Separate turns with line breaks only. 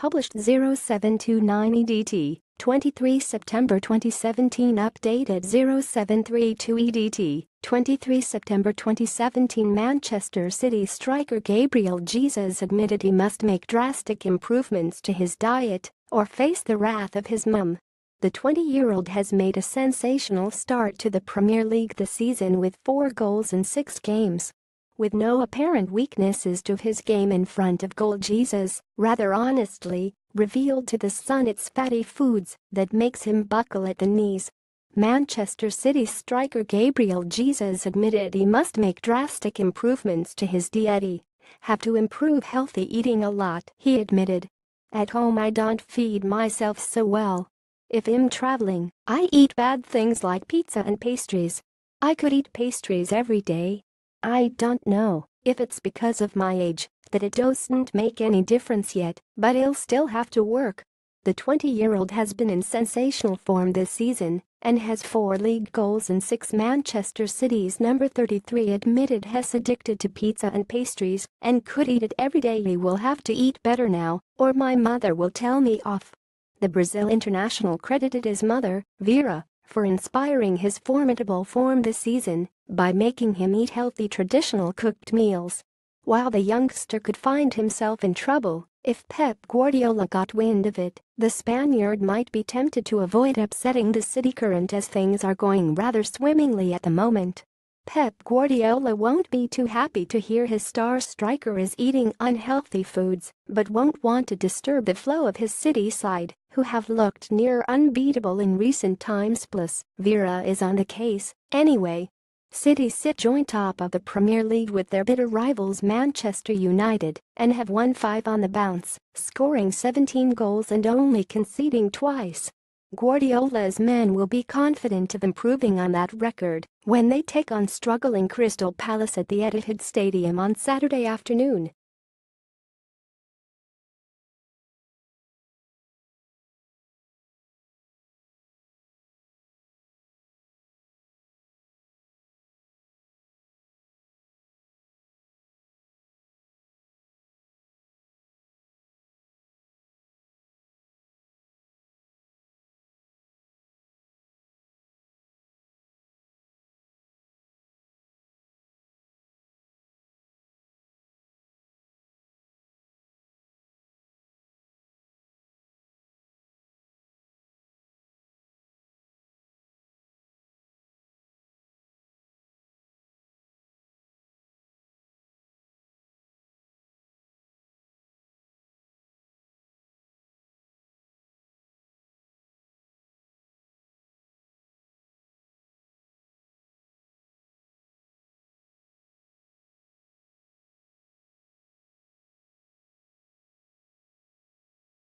published 0729 EDT, 23 September 2017 updated 0732 EDT, 23 September 2017 Manchester City striker Gabriel Jesus admitted he must make drastic improvements to his diet or face the wrath of his mum. The 20-year-old has made a sensational start to the Premier League this season with four goals in six games. With no apparent weaknesses to his game in front of goal Jesus, rather honestly, revealed to the Sun it's fatty foods that makes him buckle at the knees. Manchester City striker Gabriel Jesus admitted he must make drastic improvements to his diet. Have to improve healthy eating a lot, he admitted. At home I don't feed myself so well. If I'm traveling, I eat bad things like pizza and pastries. I could eat pastries every day, I don't know if it's because of my age that it doesn't make any difference yet, but he'll still have to work. The 20-year-old has been in sensational form this season and has four league goals and six Manchester City's number 33 admitted he's addicted to pizza and pastries and could eat it every day he will have to eat better now or my mother will tell me off. The Brazil international credited his mother, Vera, for inspiring his formidable form this season by making him eat healthy traditional cooked meals. While the youngster could find himself in trouble, if Pep Guardiola got wind of it, the Spaniard might be tempted to avoid upsetting the city current as things are going rather swimmingly at the moment. Pep Guardiola won't be too happy to hear his star striker is eating unhealthy foods, but won't want to disturb the flow of his city side, who have looked near unbeatable in recent times plus, Vera is on the case, anyway. City sit joint top of the Premier League with their bitter rivals Manchester United and have won five on the bounce, scoring 17 goals and only conceding twice. Guardiola's men will be confident of improving on that record when they take on struggling Crystal Palace at the Etihad Stadium on Saturday afternoon.